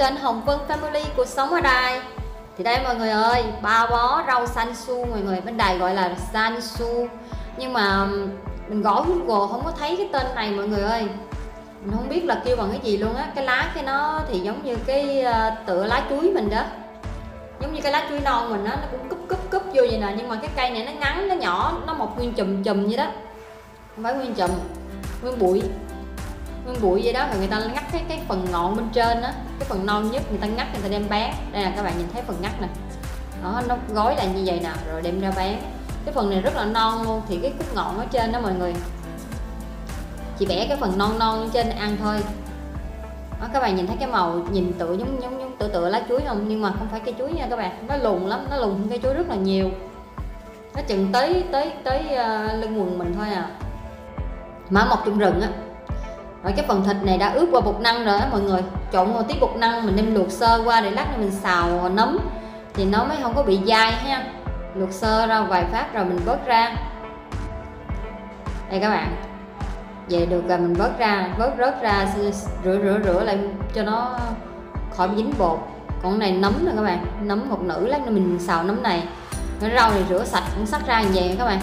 kênh Hồng Vân Family Cuộc Sống ở Đài. Thì đây mọi người ơi, ba bó rau san su mọi người, bên Đài gọi là san su. Nhưng mà mình gõ Google không có thấy cái tên này mọi người ơi. Mình không biết là kêu bằng cái gì luôn á, cái lá cái nó thì giống như cái ờ, tựa lá chuối mình đó. Giống như cái lá chuối non mình đó, nó cũng cúp cúp cúp vô vậy nè. Nhưng mà cái cây này nó ngắn, nó nhỏ, nó mọc nguyên chùm chùm vậy đó. Không phải nguyên chùm, nguyên bụi nguyên bụi vậy đó rồi người ta ngắt cái cái phần ngọn bên trên á cái phần non nhất người ta ngắt người ta đem bán. Đây là các bạn nhìn thấy phần ngắt nè. Đó nó gói là như vậy nè rồi đem ra bán. Cái phần này rất là non luôn thì cái cúc ngọn ở trên đó mọi người. Chỉ bẻ cái phần non non trên ăn thôi. Đó, các bạn nhìn thấy cái màu nhìn tựa giống giống giống tựa tựa lá chuối không? Nhưng mà không phải cây chuối nha các bạn nó lùn lắm nó lùn cây chuối rất là nhiều. Nó chừng tới tới tới uh, lưng quần mình thôi à. Mà một trong rừng á rồi cái phần thịt này đã ướp qua bột năng rồi á, mọi người. Trộn một tí bột năng, mình đem luộc sơ qua để lát nữa mình xào nấm. Thì nó mới không có bị dai ha. Luộc sơ ra vài phát rồi mình vớt ra. Đây các bạn. Về được rồi mình vớt ra vớt rớt ra, rửa rửa rửa lại cho nó khỏi dính bột. Còn này nấm nè các bạn. Nấm một nữ, lát nữa mình xào nấm này. Cái rau này rửa sạch, cũng sắc ra như vậy các bạn.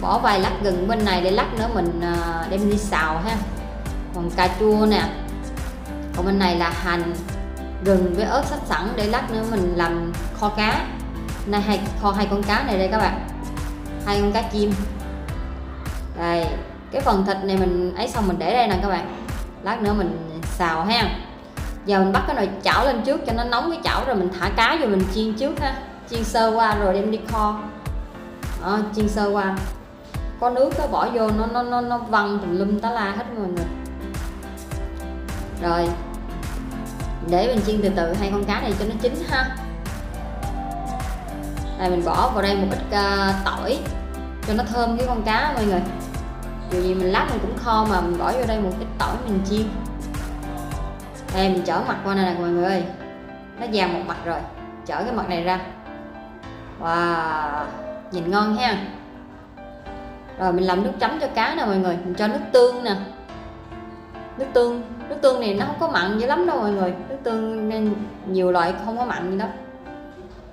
Bỏ vài lát gừng bên này để lát nữa mình à, đem đi xào ha còn cà chua nè. Còn bên này là hành gừng với ớt sắp sẵn để lát nữa mình làm kho cá. Nay hai kho hai con cá này đây các bạn. Hai con cá chim. Đây cái phần thịt này mình ấy xong mình để đây nè các bạn. Lát nữa mình xào ha. Giờ mình bắt cái nồi chảo lên trước cho nó nóng cái chảo rồi mình thả cá vô mình chiên trước ha. Chiên sơ qua rồi đem đi kho. Đó, chiên sơ qua. Có nước có bỏ vô nó nó nó nó văng tùm lum tá la hết mọi người rồi. Để mình chiên từ từ hai con cá này cho nó chín ha. Đây mình bỏ vào đây một ít uh, tỏi cho nó thơm cái con cá mọi người. Dù gì mình lát mình cũng kho mà mình bỏ vô đây một ít tỏi mình chiên. Đây mình chở mặt qua này nè mọi người ơi. Nó vàng một mặt rồi. Chở cái mặt này ra. Wow nhìn ngon ha. Rồi mình làm nước chấm cho cá nè mọi người. Mình cho nước tương nè nước tương. Nước tương này nó không có mặn dữ lắm đâu mọi người. Nước tương nên nhiều loại không có mặn gì lắm.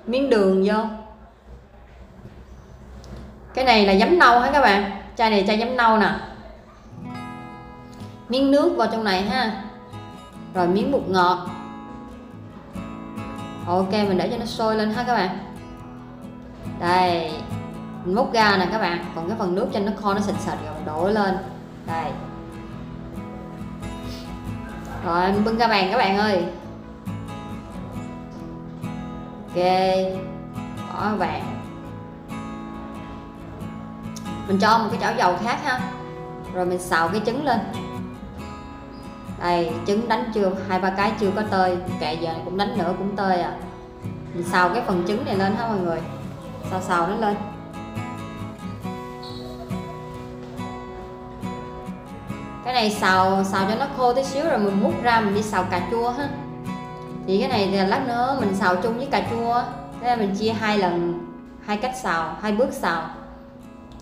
Miếng đường vô. Cái này là giấm nâu hả các bạn? Chai này chai giấm nâu nè. Miếng nước vào trong này ha. Rồi miếng bột ngọt. Ok, mình để cho nó sôi lên ha các bạn. Đây, mình múc ra nè các bạn. Còn cái phần nước cho nó kho nó sệt sệt rồi mình đổ lên. Đây rồi bưng ra bàn các bạn ơi. Ok. Bỏ vàng mình cho một cái chảo dầu khác ha. Rồi mình xào cái trứng lên. Đây, trứng đánh chưa, hai ba cái chưa có tơi. Kệ giờ cũng đánh nữa cũng tơi à. Mình xào cái phần trứng này lên ha mọi người. Xào xào nó lên. Này xào xào cho nó khô tí xíu rồi mình múc ra mình đi xào cà chua ha. Thì cái này thì lát nữa mình xào chung với cà chua, thế là mình chia hai lần, hai cách xào, hai bước xào.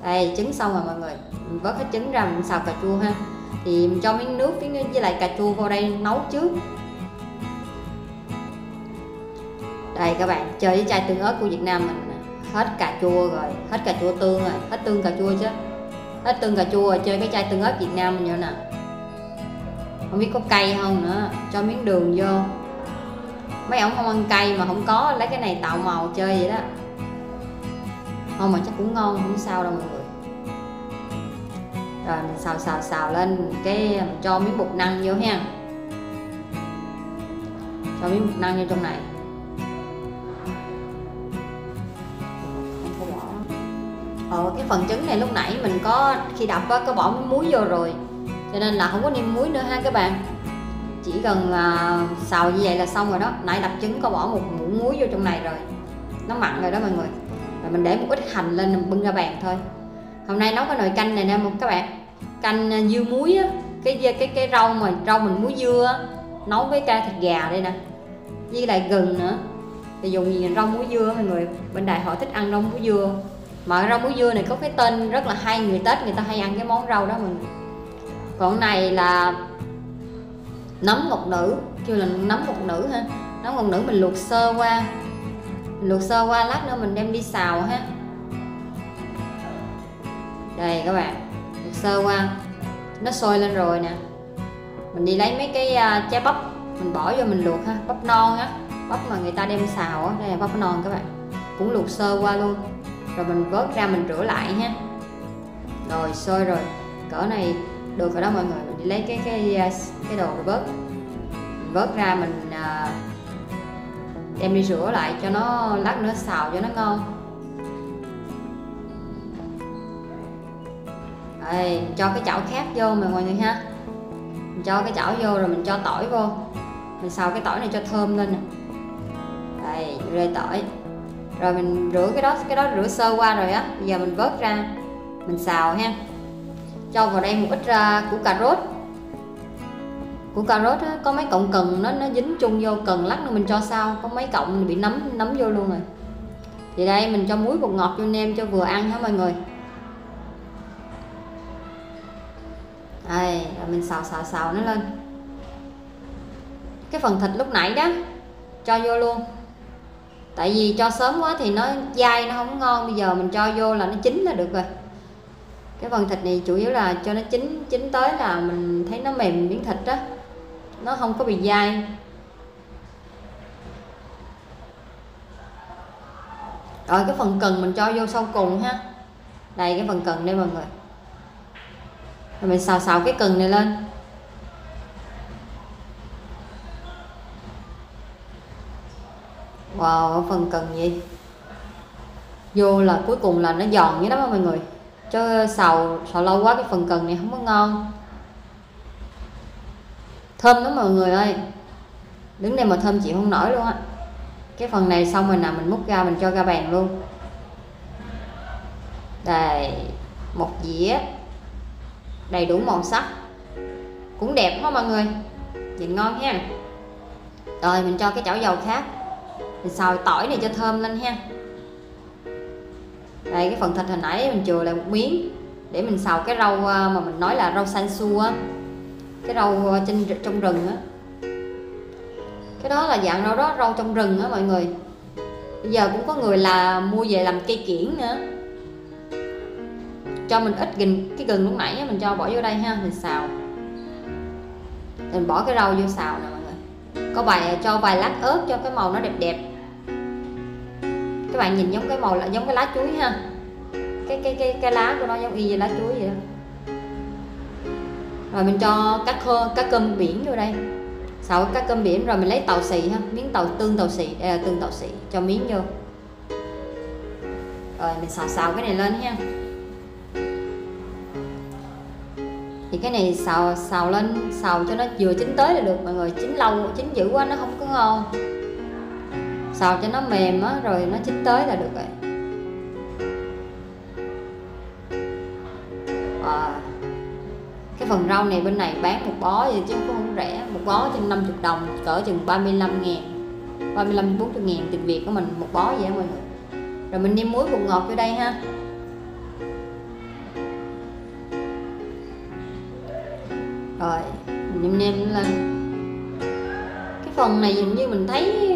Đây, trứng xong rồi mọi người, mình vớt hết trứng ra mình xào cà chua ha. Thì mình cho miếng nước với lại cà chua vào đây nấu trước. Đây các bạn, chơi với chai tương ớt của Việt Nam mình hết cà chua rồi, hết cà chua tương rồi, hết tương cà chua chứ hết tương cà chua, chơi cái chai tương ớt Việt Nam mình vô nè. Không biết có cay không nữa, cho miếng đường vô. Mấy ông không ăn cay mà không có, lấy cái này tạo màu chơi vậy đó. Không mà chắc cũng ngon, không sao đâu mọi người. Rồi, mình xào xào xào lên cái mình cho miếng bột năng vô ha. Cho miếng bột năng vô trong này. Ờ, cái phần trứng này lúc nãy mình có khi đập có, có bỏ muối vô rồi. Cho nên là không có nêm muối nữa ha các bạn. Chỉ cần là xào như vậy là xong rồi đó. Nãy đập trứng có bỏ một muỗng muối vô trong này rồi. Nó mặn rồi đó mọi người. Và mình để một ít hành lên mình bưng ra bàn thôi. Hôm nay nấu cái nồi canh này nè các bạn. Canh à, dưa muối á. Cái cái cái rau mà rau mình muối dưa á, nấu với ca thịt gà đây nè. Với lại gừng nữa. Thì dùng gì rau muối dưa mọi người. Bên đại họ thích ăn rau muối dưa mà rau muối dưa này có cái tên rất là hay người tết người ta hay ăn cái món rau đó mình còn này là nấm ngọc nữ kêu là nấm ngọc nữ ha. Nấm ngọc nữ mình luộc sơ qua mình luộc sơ qua lát nữa mình đem đi xào ha. Đây các bạn luộc sơ qua. Nó sôi lên rồi nè. Mình đi lấy mấy cái uh, trái bắp mình bỏ vô mình luộc ha bắp non á bắp mà người ta đem xào á đây là bắp non các bạn. Cũng luộc sơ qua luôn rồi mình vớt ra mình rửa lại ha. Rồi sôi rồi. Cỡ này được rồi đó mọi người. Mình đi lấy cái cái à, cái đồ rồi vớt. Mình vớt ra mình à, đem đi rửa lại cho nó lát nữa xào cho nó ngon. Đây cho cái chảo khác vô mà mọi người ha. Mình cho cái chảo vô rồi mình cho tỏi vô. Mình xào cái tỏi này cho thơm lên nè. Đây rơi tỏi rồi mình rửa cái đó cái đó rửa sơ qua rồi á. Bây giờ mình vớt ra mình xào ha. Cho vào đây một ít uh, củ cà rốt. Củ cà rốt á, có mấy cọng cần nó nó dính chung vô cần lắc nữa mình cho sao có mấy cọng bị nấm nấm vô luôn rồi. Thì đây mình cho muối bột ngọt vô nêm cho vừa ăn hả mọi người. Đây rồi mình xào xào xào nó lên. Cái phần thịt lúc nãy đó cho vô luôn tại vì cho sớm quá thì nó dai, nó không ngon. Bây giờ mình cho vô là nó chín là được rồi. Cái phần thịt này chủ yếu là cho nó chín chín tới là mình thấy nó mềm miếng thịt đó nó không có bị dai. Rồi, cái phần cần mình cho vô sau cùng ha. Đây, cái phần cần đây mọi người. Rồi mình xào xào cái cần này lên. Wow phần cần gì? Vô là cuối cùng là nó giòn như đó mọi người. Chứ xào xào lâu quá cái phần cần này không có ngon. Thơm lắm mọi người ơi. Đứng đây mà thơm chịu không nổi luôn á. Cái phần này xong rồi nào mình múc ra mình cho ra bàn luôn. Đây, một dĩa đầy đủ màu sắc. Cũng đẹp quá mọi người. Nhìn ngon ha. Rồi, mình cho cái chảo dầu khác thì xào tỏi này cho thơm lên ha. Đây, cái phần thịt hồi nãy mình chừa lại một miếng để mình xào cái rau ờ, mà mình nói là rau san su á. Cái rau ờ, trên trong rừng á. Cái đó là dạng rau đó, rau trong rừng á mọi người. Bây giờ cũng có người là mua về làm cây kiển nữa. Cho mình ít gừng, cái gừng lúc nãy mình cho bỏ vô đây ha, mình xào. Mình bỏ cái rau vô xào nè mọi người. Có vài, cho vài lát ớt cho cái màu nó đẹp đẹp các bạn nhìn giống cái màu là giống cái lá chuối ha. Cái cái cái cái lá của nó giống y như lá chuối vậy đó. rồi mình cho cá khô cá cơm biển vô đây. Xào cá cơm biển rồi mình lấy tàu xì ha, miếng tàu, tương tàu xì đây là tương tàu xì, cho miếng vô. Rồi mình xào xào cái này lên ha. Thì cái này xào xào lên, xào cho nó vừa chín tới là được, mọi người. Chín lâu, chín dữ quá, nó không có ngon xào cho nó mềm á rồi nó chín tới là được rồi. À, cái phần rau này bên này bán một bó vậy chứ cũng không rẻ. Một bó chừng 50 đồng cỡ chừng 35 ngàn 35 40 ngàn tiền Việt của mình một bó vậy mọi người. Rồi mình nêm muối bột ngọt vô đây ha. Rồi mình nêm nêm lên. Cái phần này hình như mình thấy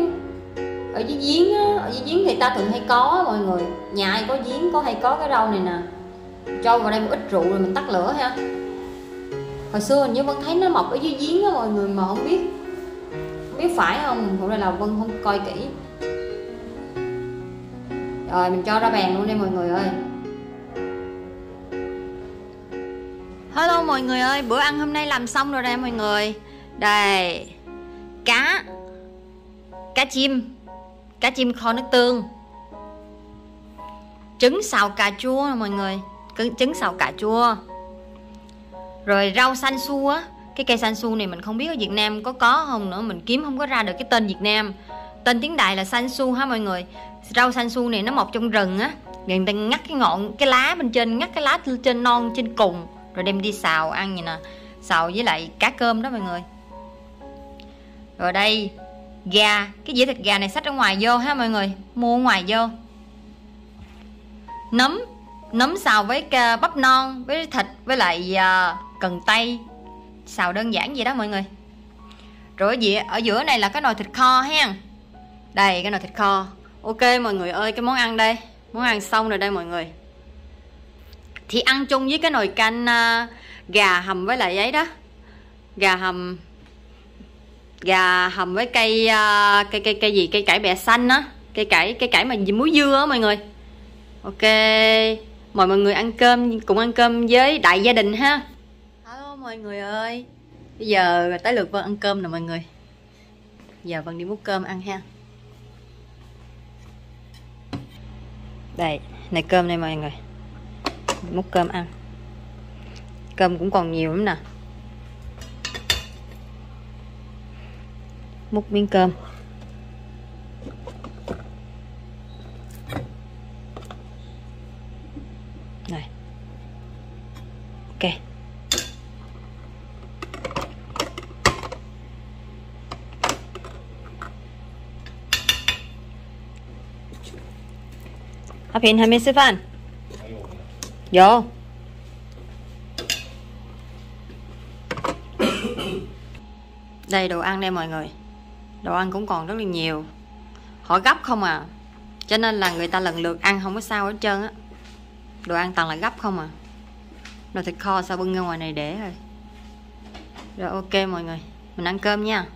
ở dưới giếng á, ở dưới giếng thì ta thường hay có mọi người. Nhà ai có giếng có hay có cái rau này nè. Cho vào đây một ít rượu rồi mình tắt lửa ha. Hồi xưa hình như vân thấy nó mọc ở dưới giếng á mọi người mà không biết. Không biết phải không? Hôm nay là vân không coi kỹ. Rồi mình cho ra bàn luôn đi mọi người ơi. Hello mọi người ơi, bữa ăn hôm nay làm xong rồi đây mọi người. Đây. Cá. Cá chim. Cá chim kho nước tương. Trứng xào cà chua mọi người. Trứng xào cà chua. Rồi rau xanh su á. Cái cây xanh su này mình không biết ở Việt Nam có có không nữa. Mình kiếm không có ra được cái tên Việt Nam. Tên tiếng Đại là xanh su ha mọi người. Rau xanh su này nó mọc trong rừng á. Người ta ngắt cái ngọn, cái lá bên trên Ngắt cái lá trên non trên cùng. Rồi đem đi xào ăn vậy nè. Xào với lại cá cơm đó mọi người. Rồi đây gà. Cái dĩa thịt gà này xách ở ngoài vô ha mọi người? Mua ở ngoài vô. Nấm. Nấm xào với bắp non với thịt với lại ờ, cần tây. Xào đơn giản vậy đó mọi người. Rồi ở, ở giữa này là cái nồi thịt kho ha. Đây cái nồi thịt kho. Ok mọi người ơi cái món ăn đây. Món ăn xong rồi đây mọi người. Thì ăn chung với cái nồi canh ờ, gà hầm với lại ấy đó. Gà hầm gà hầm với cây ờ, cây cây cây gì? Cây cải bẹ xanh á. Cây cải cây cải mà muối dưa á mọi người. Ok. Mời mọi người ăn cơm, cùng ăn cơm với đại gia đình ha. Hello mọi người ơi. Bây giờ tới lượt vân ăn cơm nè mọi người. Giờ vân đi múc cơm ăn ha. Đây, này cơm đây mọi người. Múc cơm ăn. Cơm cũng còn nhiều lắm nè. Múc miếng cơm. Này. Ok. Hấp hình 20 sư phan Vô. Đây đồ ăn đây mọi người. Đồ ăn cũng còn rất là nhiều. Họ gấp không à. Cho nên là người ta lần lượt ăn không có sao hết trơn á. Đồ ăn toàn là gấp không à. Đồ thịt kho sao bưng ra ngoài này để rồi. Rồi ok mọi người, Mình ăn cơm nha.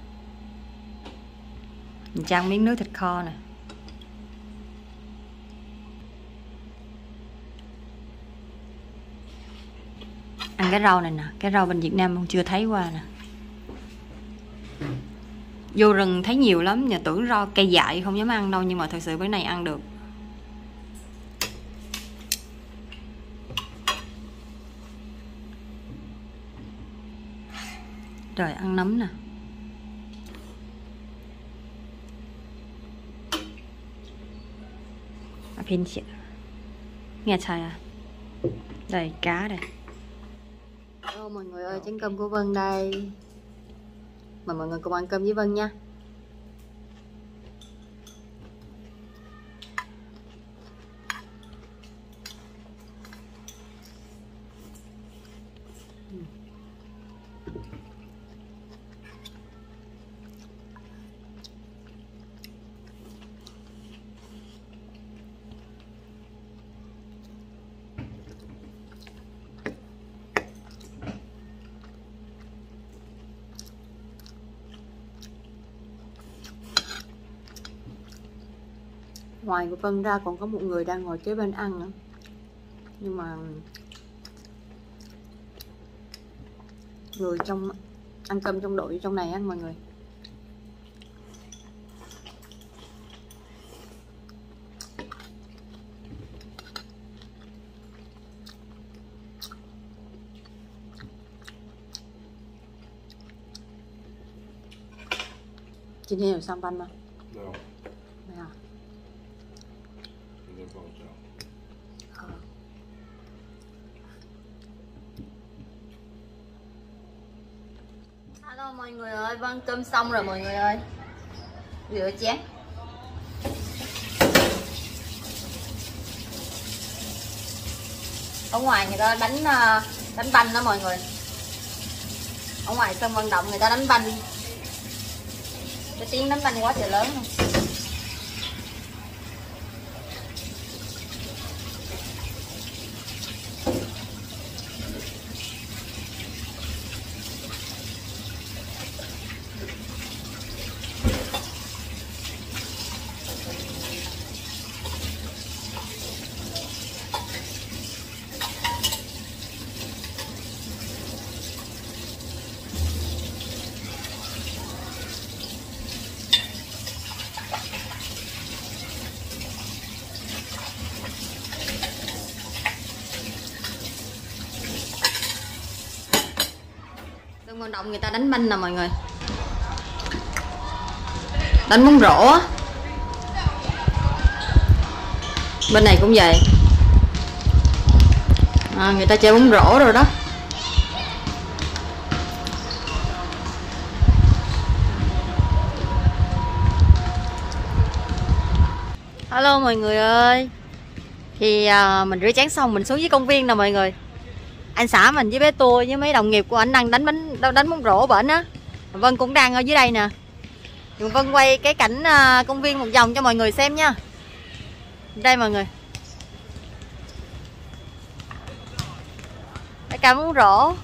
Mình trang miếng nước thịt kho nè. Ăn cái rau này nè, cái rau bên Việt Nam không chưa thấy qua nè vô rừng thấy nhiều lắm nhà tưởng ro cây dại không dám ăn đâu nhưng mà thật sự bữa này ăn được. Rồi ăn nấm nè. Pin nghe xài à? Đây cá đây. Hello mọi người ơi, chén cơm của Vân đây mà mọi người cùng ăn cơm với Vân nha. Ngoài của Vân ra còn có một người đang ngồi kế bên ăn nữa nhưng mà người trong, ăn cơm trong đội trong này á, mọi người không? Mọi người ơi, vâng cơm xong rồi mọi người ơi. Rửa chén. Ở ngoài người ta đánh ờ, đánh banh đó mọi người. Ở ngoài sân vận động người ta đánh banh. Cái tiếng đánh banh quá trời lớn luôn Sân vận động người ta đánh banh nè mọi người. Đánh bóng rổ á. Bên này cũng vậy. À, Người ta chơi bóng rổ rồi đó. Hello mọi người ơi. Thì à, mình rửa chén xong mình xuống dưới công viên nè mọi người anh xã mình với bé tôi với mấy đồng nghiệp của anh đang đánh bánh, đánh bóng rổ bển á. Vân cũng đang ở dưới đây nè. Vân quay cái cảnh à, công viên một vòng cho mọi người xem nha. Đây mọi người. Cái cá muốn rổ.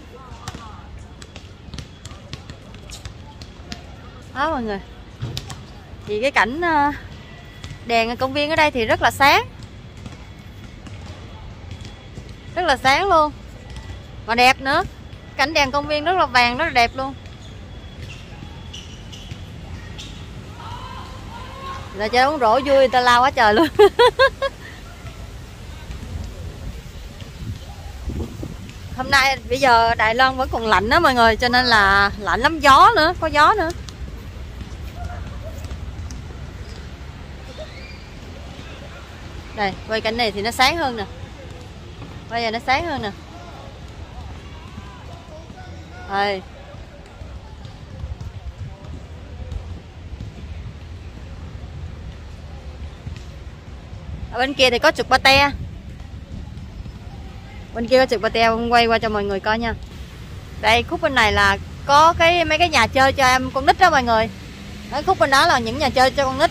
Đó mọi người. Thì cái cảnh à, đèn công viên ở đây thì rất là sáng. Rất là sáng luôn. Và đẹp nữa. Cảnh đèn công viên rất là vàng, rất là đẹp luôn. Là chơi uống rổ vui, người ta lao quá trời luôn. Hôm nay bây giờ Đài Loan vẫn còn lạnh đó mọi người Cho nên là lạnh lắm. Gió nữa, có gió nữa. Đây, quay cảnh này thì nó sáng hơn nè. Bây giờ nó sáng hơn nè. Đây ở bên kia thì có trục ba te. Bên kia có trục ba te quay qua cho mọi người coi nha. Đây, khúc bên này là có cái, mấy cái nhà chơi cho em con nít đó mọi người. Ở khúc bên đó là những nhà chơi cho con nít.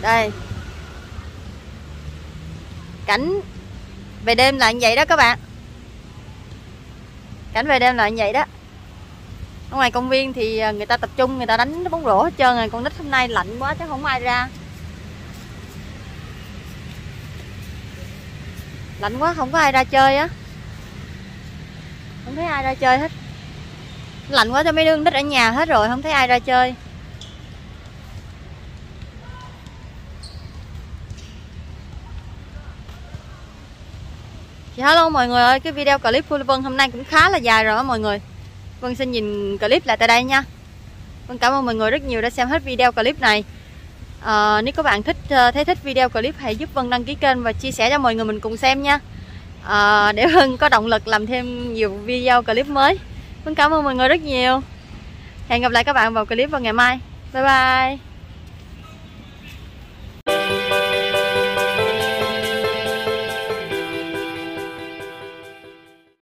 Đây. Cảnh về đêm là như vậy đó các bạn cảnh về đêm là như vậy đó. Ở ngoài công viên thì à, người ta tập trung, người ta đánh bóng rổ hết trơn rồi. Con nít hôm nay lạnh quá chắc không ai ra. Lạnh quá, không có ai ra chơi á. Không thấy ai ra chơi hết. Lạnh quá, cho mấy đứa nít ở nhà hết rồi, không thấy ai ra chơi. Thì hello mọi người ơi, cái video clip của Vân hôm nay cũng khá là dài rồi đó mọi người. Vân xin nhìn clip lại tại đây nha. Vân cảm ơn mọi người rất nhiều đã xem hết video clip này. À, Nếu các bạn thích ờ, thấy thích video clip hãy giúp Vân đăng ký kênh và chia sẻ cho mọi người mình cùng xem nha. À, Để Vân có động lực làm thêm nhiều video clip mới. Vân cảm ơn mọi người rất nhiều. Hẹn gặp lại các bạn vào clip vào ngày mai. Bye bye.